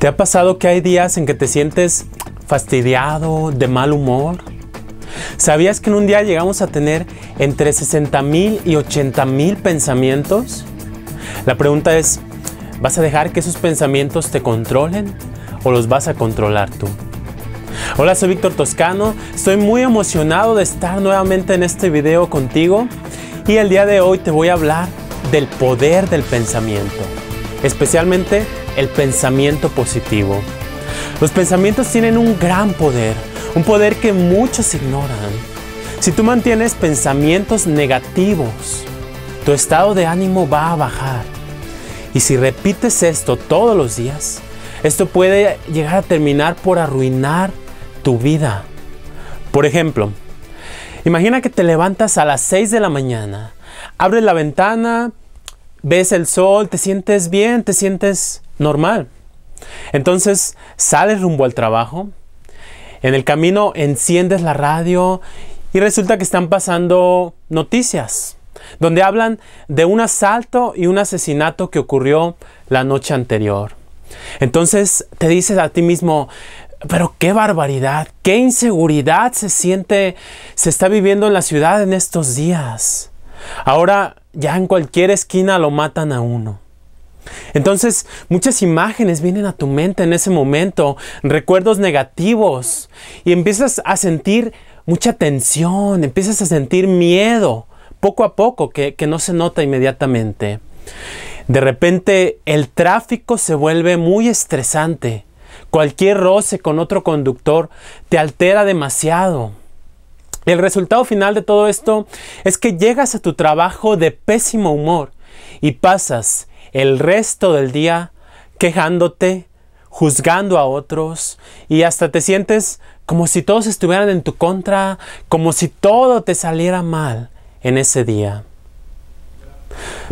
¿Te ha pasado que hay días en que te sientes fastidiado, de mal humor? ¿Sabías que en un día llegamos a tener entre 60 mil y 80 mil pensamientos? La pregunta es, ¿vas a dejar que esos pensamientos te controlen o los vas a controlar tú? Hola, soy Víctor Toscano, estoy muy emocionado de estar nuevamente en este video contigo y el día de hoy te voy a hablar del poder del pensamiento, especialmente el pensamiento positivo. Los pensamientos tienen un gran poder, un poder que muchos ignoran. Si tú mantienes pensamientos negativos, tu estado de ánimo va a bajar. Y si repites esto todos los días, esto puede llegar a terminar por arruinar tu vida. Por ejemplo, imagina que te levantas a las 6 de la mañana, abres la ventana, ves el sol, te sientes bien, te sientes normal. Entonces sales rumbo al trabajo, en el camino enciendes la radio y resulta que están pasando noticias donde hablan de un asalto y un asesinato que ocurrió la noche anterior. Entonces te dices a ti mismo, pero qué barbaridad, qué inseguridad se siente, se está viviendo en la ciudad en estos días. Ahora ya en cualquier esquina lo matan a uno. Entonces muchas imágenes vienen a tu mente en ese momento, recuerdos negativos, y empiezas a sentir mucha tensión, empiezas a sentir miedo, poco a poco, que, que no se nota inmediatamente. De repente el tráfico se vuelve muy estresante. Cualquier roce con otro conductor te altera demasiado. El resultado final de todo esto es que llegas a tu trabajo de pésimo humor y pasas el resto del día quejándote, juzgando a otros y hasta te sientes como si todos estuvieran en tu contra, como si todo te saliera mal en ese día.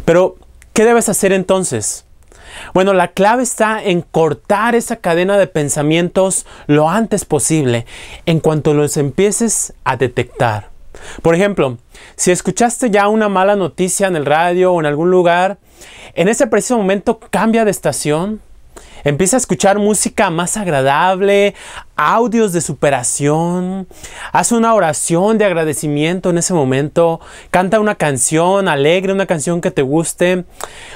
Pero, ¿qué debes hacer entonces? Bueno, la clave está en cortar esa cadena de pensamientos lo antes posible, en cuanto los empieces a detectar. Por ejemplo, si escuchaste ya una mala noticia en el radio o en algún lugar, en ese preciso momento cambia de estación, empieza a escuchar música más agradable, audios de superación, haz una oración de agradecimiento en ese momento, canta una canción alegre, una canción que te guste,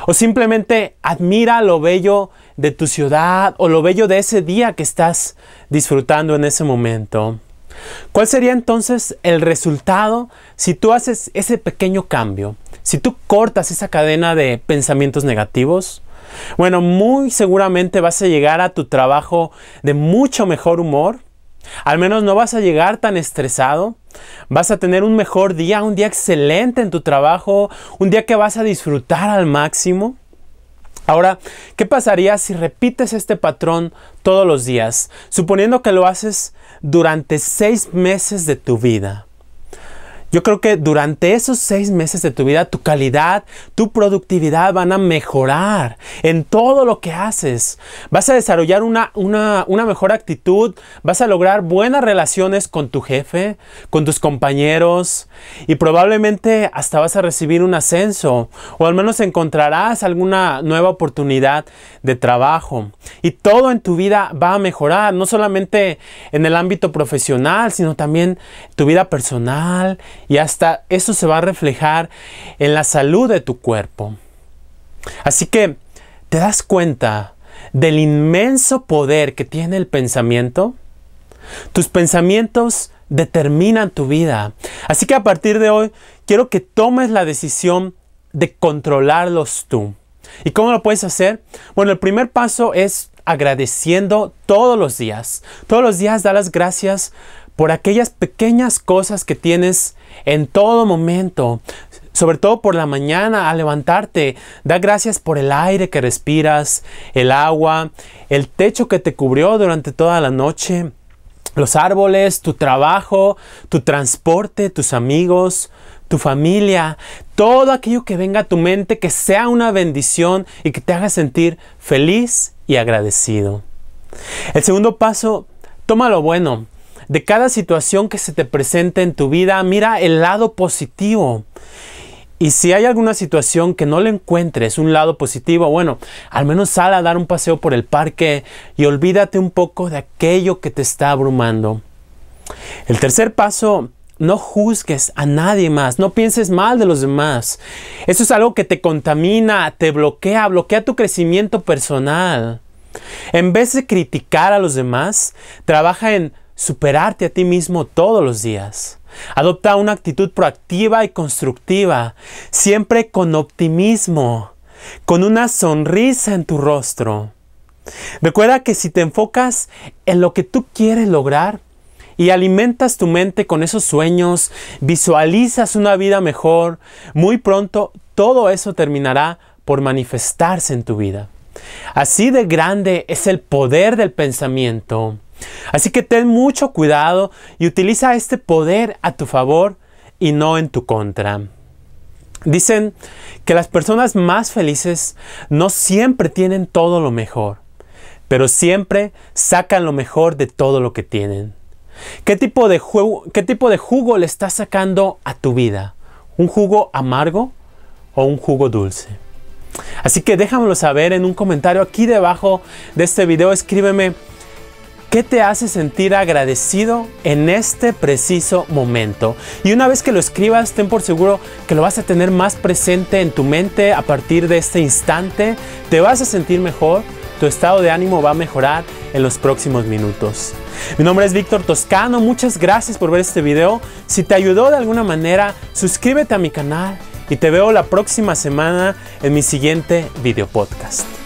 o simplemente admira lo bello de tu ciudad o lo bello de ese día que estás disfrutando en ese momento. ¿Cuál sería entonces el resultado si tú haces ese pequeño cambio? Si tú cortas esa cadena de pensamientos negativos, bueno, muy seguramente vas a llegar a tu trabajo de mucho mejor humor. Al menos no vas a llegar tan estresado. Vas a tener un mejor día, un día excelente en tu trabajo, un día que vas a disfrutar al máximo. Ahora, ¿qué pasaría si repites este patrón todos los días, suponiendo que lo haces durante seis meses de tu vida? Yo creo que durante esos seis meses de tu vida, tu calidad, tu productividad van a mejorar en todo lo que haces. Vas a desarrollar una, una, una, mejor actitud, vas a lograr buenas relaciones con tu jefe, con tus compañeros y probablemente hasta vas a recibir un ascenso o al menos encontrarás alguna nueva oportunidad de trabajo. Y todo en tu vida va a mejorar, no solamente en el ámbito profesional, sino también tu vida personal y hasta eso se va a reflejar en la salud de tu cuerpo. Así que, ¿te das cuenta del inmenso poder que tiene el pensamiento? Tus pensamientos determinan tu vida. Así que a partir de hoy quiero que tomes la decisión de controlarlos tú. ¿Y cómo lo puedes hacer? Bueno, el primer paso es agradeciendo todos los días. Todos los días da las gracias por aquellas pequeñas cosas que tienes en todo momento. Sobre todo por la mañana al levantarte, da gracias por el aire que respiras, el agua, el techo que te cubrió durante toda la noche, los árboles, tu trabajo, tu transporte, tus amigos, tu familia, todo aquello que venga a tu mente que sea una bendición y que te haga sentir feliz y agradecido. El segundo paso, toma lo bueno, de cada situación que se te presente en tu vida, mira el lado positivo. Y si hay alguna situación que no le encuentres un lado positivo, bueno, al menos sal a dar un paseo por el parque y olvídate un poco de aquello que te está abrumando. El tercer paso, no juzgues a nadie más, no pienses mal de los demás. Eso es algo que te contamina, te bloquea, bloquea tu crecimiento personal. En vez de criticar a los demás, trabaja en superarte a ti mismo todos los días. Adopta una actitud proactiva y constructiva, siempre con optimismo, con una sonrisa en tu rostro. Recuerda que si te enfocas en lo que tú quieres lograr y alimentas tu mente con esos sueños, visualizas una vida mejor, muy pronto todo eso terminará por manifestarse en tu vida. Así de grande es el poder del pensamiento. Así que ten mucho cuidado y utiliza este poder a tu favor y no en tu contra. Dicen que las personas más felices no siempre tienen todo lo mejor, pero siempre sacan lo mejor de todo lo que tienen. ¿Qué tipo de, jugo, le estás sacando a tu vida? ¿Un jugo amargo o un jugo dulce? Así que déjamelo saber en un comentario aquí debajo de este video. Escríbeme ¿Qué te hace sentir agradecido en este preciso momento? Y una vez que lo escribas, ten por seguro que lo vas a tener más presente en tu mente a partir de este instante. Te vas a sentir mejor, tu estado de ánimo va a mejorar en los próximos minutos. Mi nombre es Víctor Toscano, muchas gracias por ver este video. Si te ayudó de alguna manera, suscríbete a mi canal y te veo la próxima semana en mi siguiente video podcast.